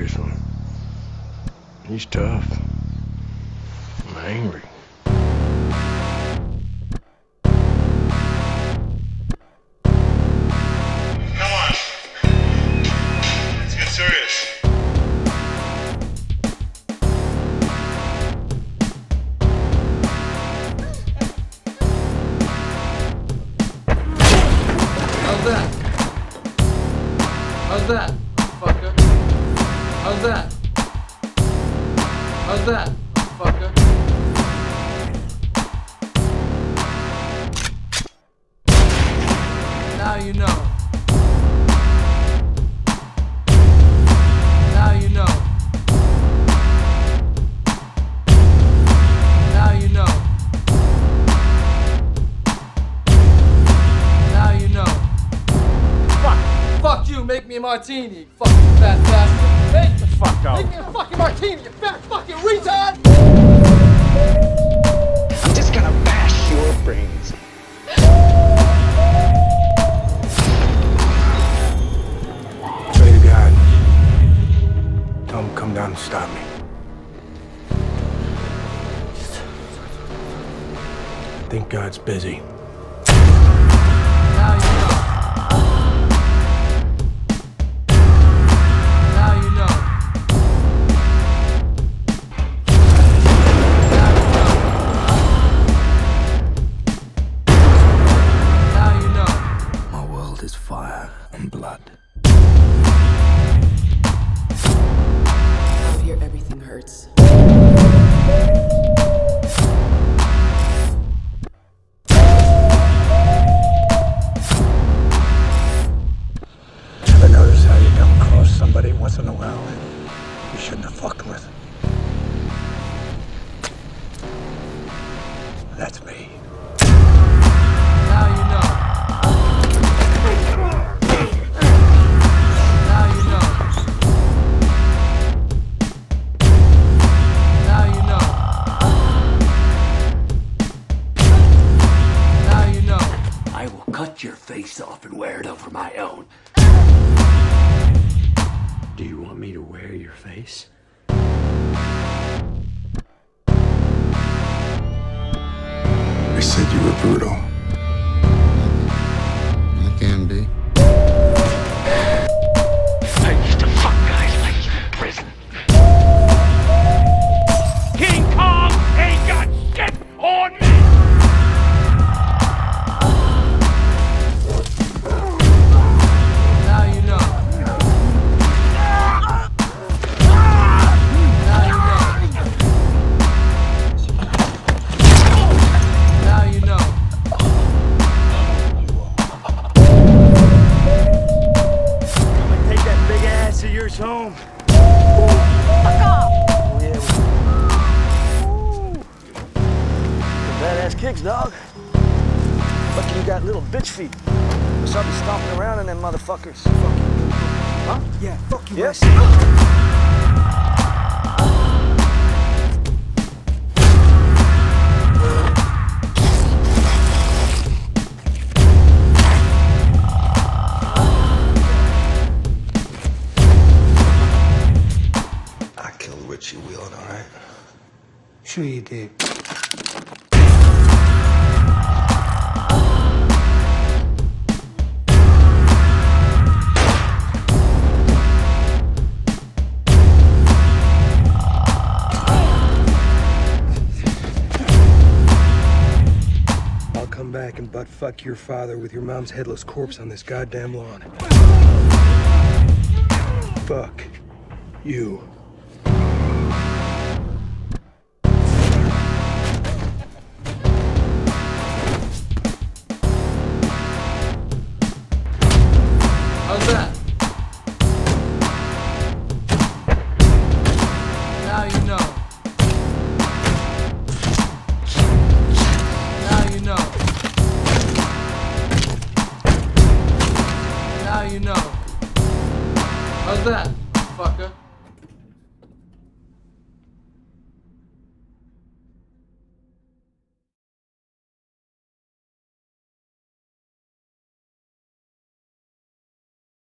Ferguson. He's tough. I'm angry. Come on. Let's get serious. How's that? How's that, fucker? How's that? How's that, fucker? Now you know. Now you know. Now you know. Now you know. Fuck. Fuck you, make me a martini, fucking fat bastard. Make the fuck out. Make me a fucking martini, you fat fucking retard! I'm just gonna bash your brains. Pray to God. Tell him to come down and stop me. I think God's busy. Fire and blood. Up here, everything hurts. Ever notice how you come across somebody once in a while you shouldn't have fucked with? That's me. Face? They said you were brutal. Ass of yours home. Oh, badass kicks, dog. Lucky you got little bitch feet. I'll be stomping around in them motherfuckers. Fuck you. Huh? Yeah, fuck you. Yes. Come back and butt fuck your father with your mom's headless corpse on this goddamn lawn. Fuck you. That?